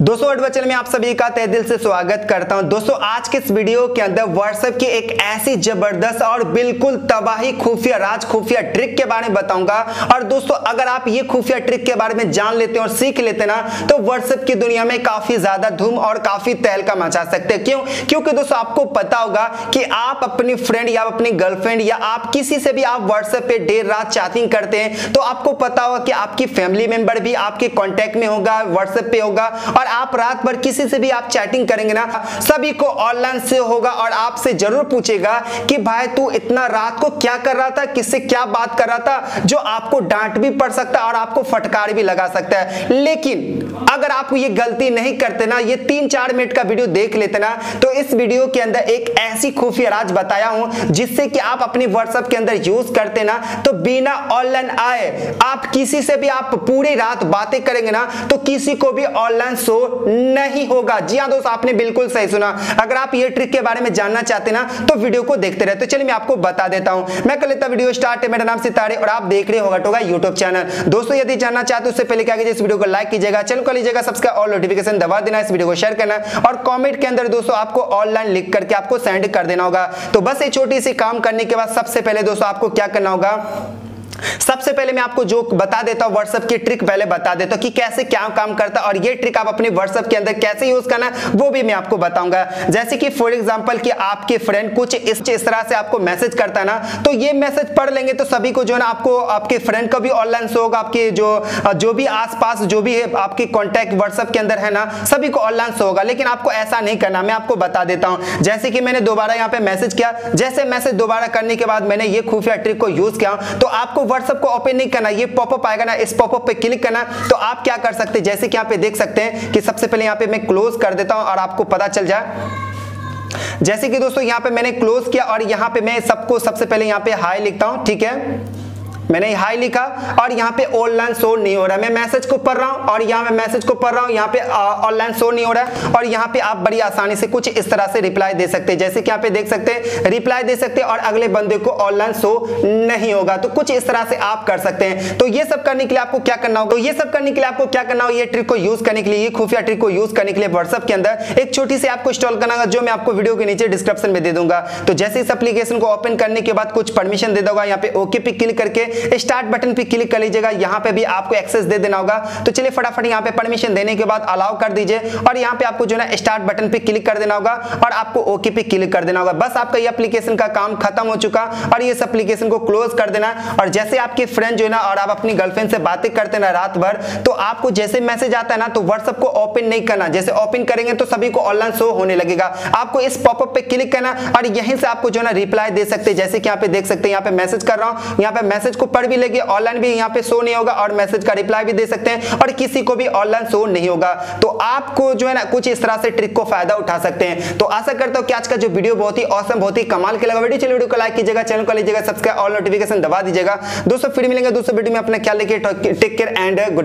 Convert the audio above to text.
दोस्तों बचन में आप सभी का तहे दिल से स्वागत करता हूँ। दोस्तों, आज के इस वीडियो के अंदर व्हाट्सएप की एक ऐसी ज़बरदस्त और बिल्कुल तबाही खुफिया राज खुफिया ट्रिक के बारे में बताऊँगा। और दोस्तों, अगर आप ये खुफिया ट्रिक के बारे में जान लेते हैं और सीख लेते ना तो व्हाट्सएप की दुनिया में काफ़ी ज़्यादा धूम और काफ़ी तहलका मचा सकते हैं। क्यों? क्योंकि दोस्तों, आपको पता होगा कि आप अपनी फ्रेंड या अपनी गर्लफ्रेंड या आप किसी से भी आप व्हाट्सएप पे देर रात चैटिंग करते हैं तो आपको पता होगा कि आपकी फैमिली मेंबर भी आपके कॉन्टेक्ट में होगा व्हाट्सएप पे होगा। और आप रात भर किसी से भी आप चैटिंग करेंगे ना, सभी को ऑनलाइन से होगा और आपसे ज़रूर पूछेगा कि भाई तू इतना रात को क्या कर रहा था, किससे क्या बात कर रहा था, जो आपको डांट भी पड़ सकता है और आपको फटकार भी लगा सकता है। लेकिन अगर आप ये गलती नहीं करते ना, ये तीन चार मिनट का वीडियो देख लेते ना तो इस वीडियो के अंदर एक ऐसी खुफिया राज बताया हूँ, जिससे कि आप अपनी व्हाट्सएप के अंदर यूज़ करते ना तो बिना ऑनलाइन आए आप किसी से भी आप पूरी रात बातें करेंगे ना तो किसी को भी ऑनलाइन शो नहीं होगा। जी हाँ दोस्त, आपने बिल्कुल सही सुना। अगर आप ये ट्रिक के बारे में जानना चाहते ना तो वीडियो को देखते रहे। तो चलिए मैं आपको बता देता हूँ। मैं कर लेता वीडियो स्टार्ट है, मेरा नाम सितारे और आप देख रहे होगा टोगा यूट्यूब चैनल दोस्तों, यदि जानना चाहते उससे पहले क्या कीजिए, इस वीडियो को लाइक कीजिएगा। चैनल को लीजिएगा सब्सक्राइब और नोटिफिकेशन दबा देना। इस वीडियो को शेयर करना। और कॉमेंट के अंदर दोस्तों, आपको ऑनलाइन लिख करके आपको सेंड कर देना होगा। तो बस ये छोटी सी काम करने के बाद सबसे पहले दोस्तों, आपको क्या करना होगा? सबसे पहले मैं आपको जो बता देता हूँ व्हाट्सएप की ट्रिक पहले बता देता हूँ कि कैसे क्या काम करता है और ये ट्रिक आप अपने व्हाट्सएप के अंदर कैसे यूज़ करना वो भी मैं आपको बताऊँगा। जैसे कि फॉर एग्जांपल कि आपके फ्रेंड कुछ इस, इस तरह से आपको मैसेज करता है ना तो ये मैसेज पढ़ लेंगे तो सभी को जो है ना आपको आपके फ्रेंड का भी ऑनलाइन शो होगा आपके जो जो भी आसपास जो भी है आपके कॉन्टैक्ट व्हाट्सएप के अंदर है ना सभी को ऑनलाइन शो होगा। लेकिन आपको ऐसा नहीं करना मैं आपको बता देता हूँ। जैसे कि मैंने दोबारा यहाँ पे मैसेज किया जैसे मैसेज दोबारा करने के बाद मैंने ये खुफिया ट्रिक को यूज़ किया तो आपको व्हाट्सएप को ओपन नहीं करना, ये पॉपअप आएगा ना, इस पॉपअप पे क्लिक करना तो आप क्या कर सकते हैं? जैसे कि यहाँ पे देख सकते हैं कि सबसे पहले यहाँ पे मैं क्लोज कर देता हूँ और आपको पता चल जाए जैसे कि दोस्तों, यहाँ पे मैंने क्लोज किया और यहाँ पे मैं सबको सबसे पहले यहाँ पे हाई लिखता हूँ, ठीक है? मैंने हाई लिखा और यहाँ पे ऑनलाइन शो नहीं हो रहा मैं मैसेज को पढ़ रहा हूँ और यहाँ मैं मैसेज को पढ़ रहा हूँ। यहाँ पे ऑनलाइन शो नहीं हो रहा है और यहाँ पे आप बड़ी आसानी से कुछ इस तरह से रिप्लाई दे सकते हैं। जैसे कि यहाँ पे देख सकते हैं रिप्लाई दे सकते हैं और अगले बंदे को ऑनलाइन शो नहीं होगा। तो कुछ इस तरह से आप कर सकते हैं। तो ये सब करने के लिए आपको क्या करना होगा? तो ये सब करने के लिए आपको क्या करना होगा? ये ट्रिक को यूज़ करने के लिए, ये खुफिया ट्रिक को यूज़ करने के लिए व्हाट्सअप के अंदर एक छोटी सी आपको इंस्टॉल करना होगा, जो मैं आपको वीडियो के नीचे डिस्क्रिप्शन में दे दूँगा। तो जैसे इस एप्लीकेशन को ओपन करने के बाद कुछ परमिशन दे दूँगा, यहाँ पे ओके पे क्लिक करके स्टार्ट बटन पे क्लिक कर लीजिएगा, यहाँ पे भी आपको एक्सेस दे देना होगा। तो चलिए फटाफट यहाँ पे परमिशन देने के बाद अलाउ कर दीजिए और यहाँ पे आपको जो है स्टार्ट बटन पे क्लिक कर देना होगा और आपको ओके पे क्लिक कर देना होगा। बस आपका ये एप्लीकेशन का काम खत्म हो चुका और ये एप्लीकेशन को क्लोज कर देना और जैसे आपके फ्रेंड जो है ना और आप अपनी गर्लफ्रेंड से बातें करते ना रात भर तो आपको जैसे मैसेज आता है ना तो व्हाट्सअप को ओपन नहीं करना। जैसे ओपन करेंगे तो सभी को ऑनलाइन शो होने लगेगा। आपको इस पॉपअप पे क्लिक करना और यहीं से आपको जो है ना रिप्लाई दे सकते हैं। जैसे कि यहाँ पे देख सकते हैं, यहाँ पे मैसेज कर रहा हूँ। यहाँ पे मैसेज को पढ़ भी लेगी ऑनलाइन भी यहाँ पे शो नहीं होगा और मैसेज का रिप्लाई भी दे सकते हैं और किसी को भी ऑनलाइन शो नहीं होगा। तो आपको जो है ना, कुछ इस तरह से ट्रिक को फ़ायदा उठा सकते हैं। तो आशा करता हूँ कि आज का जो वीडियो बहुत ही औसम बहुत ही कमाल के लगा। वीडियो चलिए वीडियो को लाइक कीजिएगा चैनल को लीजिएगा सब्सक्राइब और नोटिफिकेशन दबा दीजिएगा। दोस्तों, फिर मिलेंगे दोस्तों वीडियो में अपना ख्याल लेके टेक केयर एंड